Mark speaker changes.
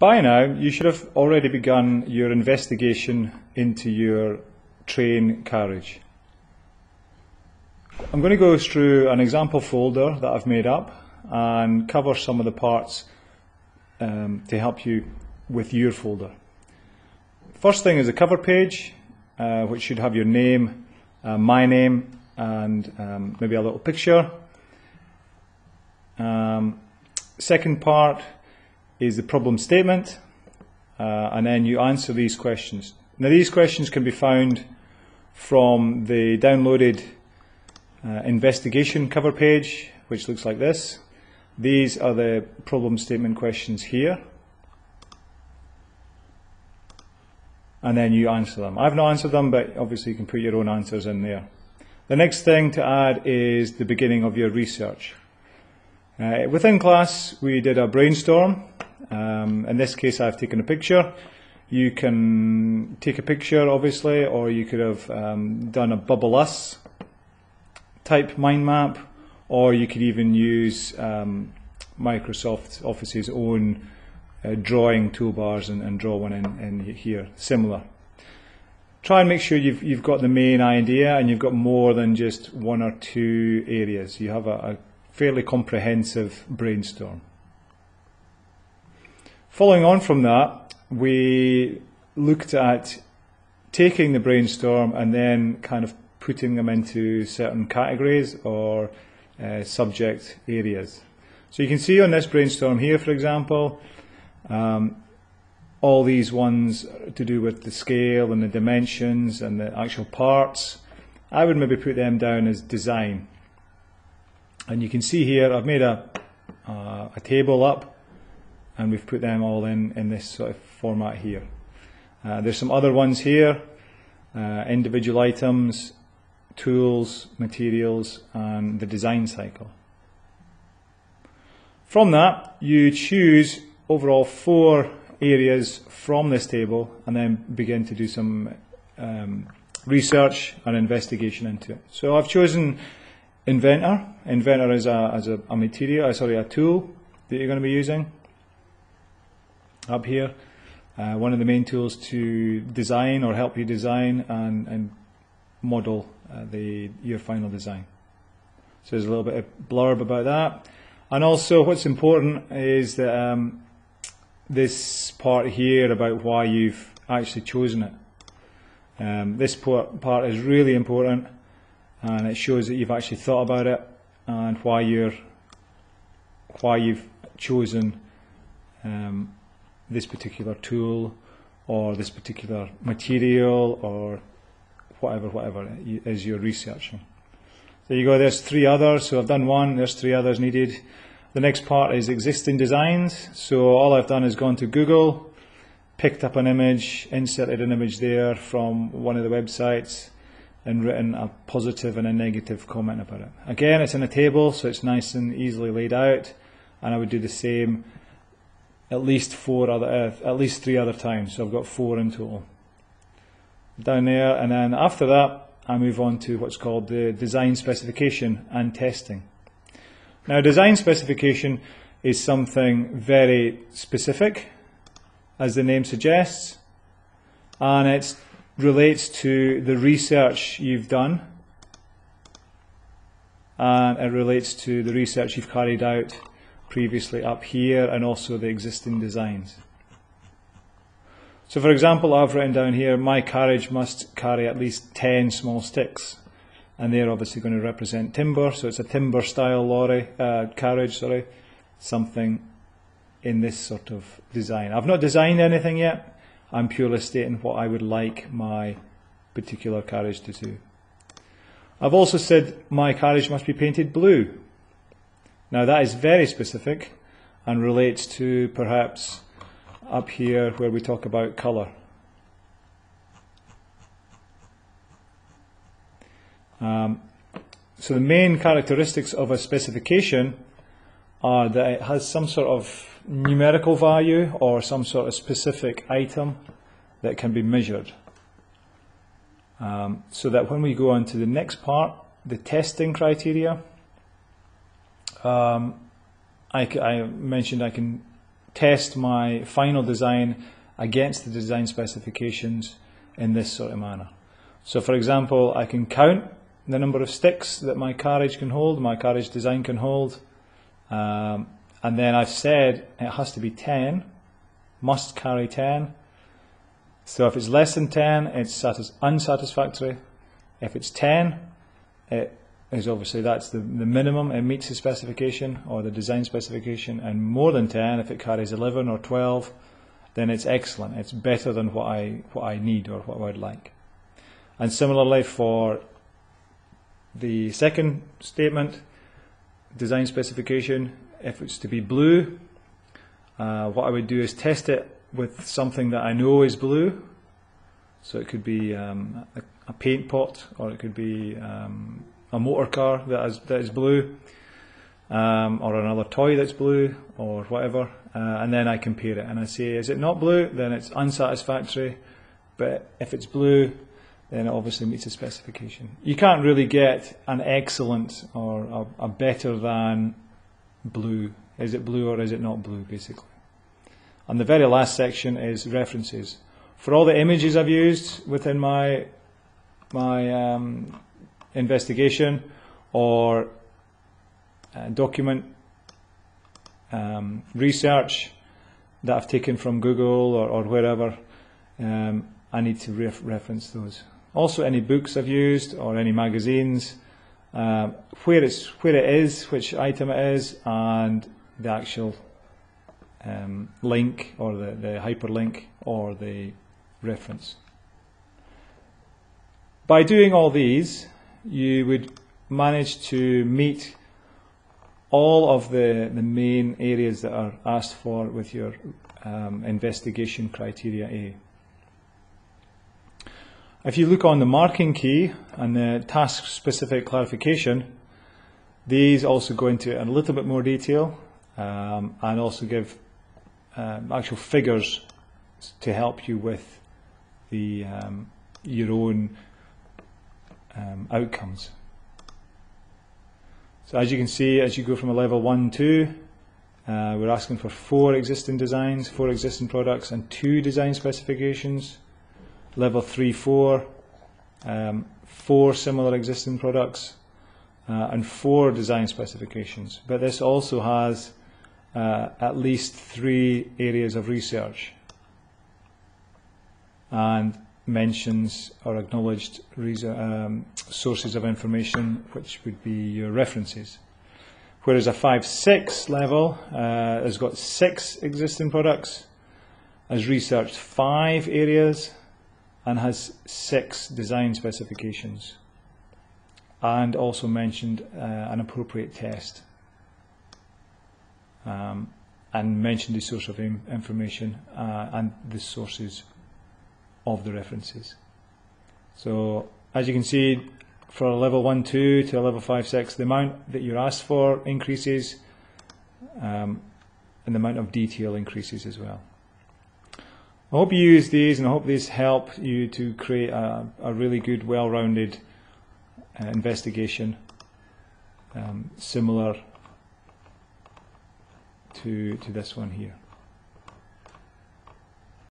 Speaker 1: By now, you should have already begun your investigation into your train carriage. I'm going to go through an example folder that I've made up and cover some of the parts um, to help you with your folder. First thing is a cover page, uh, which should have your name, uh, my name, and um, maybe a little picture. Um, second part is the problem statement, uh, and then you answer these questions. Now these questions can be found from the downloaded uh, investigation cover page, which looks like this. These are the problem statement questions here. And then you answer them. I've not answered them, but obviously you can put your own answers in there. The next thing to add is the beginning of your research. Uh, within class, we did a brainstorm um, in this case, I've taken a picture. You can take a picture, obviously, or you could have um, done a bubbl.us type mind map, or you could even use um, Microsoft Office's own uh, drawing toolbars and, and, draw one in, in here, similar. Try and make sure you've, you've got the main idea and you've got more than just one or two areas. You have a, a fairly comprehensive brainstorm. Following on from that, we looked at taking the brainstorm and then kind of putting them into certain categories or uh, subject areas. So you can see on this brainstorm here, for example, um, all these ones to do with the scale and the dimensions and the actual parts. I would maybe put them down as design. And you can see here, I've made a, uh, a table up and we've put them all in, in this sort of format here. Uh, there's some other ones here, uh, individual items, tools, materials, and the design cycle. From that, you choose overall four areas from this table and then begin to do some um, research and investigation into it. So I've chosen Inventor. Inventor is a, as a, a material, uh, sorry, a tool that you're going to be using up here. Uh, one of the main tools to design or help you design and, and model uh, the your final design. So there's a little bit of blurb about that. And also what's important is that um, this part here about why you've actually chosen it. Um, this part, part is really important and it shows that you've actually thought about it and why you're why you've chosen um, this particular tool or this particular material or whatever, whatever is you're researching. There you go, there's three others. So I've done one, there's three others needed. The next part is existing designs. So all I've done is gone to Google, picked up an image, inserted an image there from one of the websites, and written a positive and a negative comment about it. Again, it's in a table, so it's nice and easily laid out. And I would do the same at least four other, uh, at least three other times. So I've got four in total. Down there, and then after that, I move on to what's called the design specification and testing. Now, design specification is something very specific, as the name suggests, and it relates to the research you've done, and it relates to the research you've carried out previously up here and also the existing designs. So for example, I've written down here, my carriage must carry at least 10 small sticks. And they're obviously going to represent timber, so it's a timber style lorry, uh, carriage, sorry, something in this sort of design. I've not designed anything yet, I'm purely stating what I would like my particular carriage to do. I've also said my carriage must be painted blue. Now that is very specific and relates to perhaps up here where we talk about colour. Um, so the main characteristics of a specification are that it has some sort of numerical value or some sort of specific item that can be measured. Um, so that when we go on to the next part, the testing criteria, um, I, I, mentioned I can test my final design against the design specifications in this sort of manner. So for example, I can count the number of sticks that my carriage can hold, my carriage design can hold, um, and then I've said it has to be 10, must carry 10. So if it's less than 10, it's satis- unsatisfactory. If it's 10, it is obviously that's the, the minimum, it meets the specification or the design specification, and more than 10, if it carries 11 or 12, then it's excellent. It's better than what I, what I need or what I would like. And similarly for the second statement, design specification, if it's to be blue, uh, what I would do is test it with something that I know is blue. So it could be um, a, a, paint pot, or it could be um, a motor car that is, that is blue, um, or another toy that's blue, or whatever. Uh, and then I compare it and I say, is it not blue? Then it's unsatisfactory. But if it's blue, then it obviously meets the specification. You can't really get an excellent or a, a better than blue. Is it blue or is it not blue, basically? And the very last section is references. For all the images I've used within my my um, investigation or uh, document um, research that I've taken from Google or, or wherever, um, I need to ref- reference those. Also, any books I've used or any magazines, uh, where it's where it is, which item it is, and the actual um, link or the, the hyperlink or the reference. By doing all these, you would manage to meet all of the, the main areas that are asked for with your um, investigation criteria A. If you look on the marking key and the task specific clarification, these also go into a little bit more detail um, and also give um, actual figures to help you with the um, your own um, outcomes. So as you can see, as you go from a level 1, 2, uh, we're asking for four existing designs, four existing products and two design specifications level 3, 4, um, four similar existing products, uh, and four design specifications. But this also has uh, at least three areas of research and mentions or acknowledged um, sources of information, which would be your references. Whereas a 5-6 level uh, has got six existing products, has researched five areas, and has six design specifications and also mentioned uh, an appropriate test um, and mentioned the source of information uh, and the sources of the references. So as you can see for a level 1 2 to a level 5 6 the amount that you're asked for increases um, and the amount of detail increases as well. I hope you use these and I hope these help you to create a, a really good, well-rounded uh, investigation um, similar to, to this one here.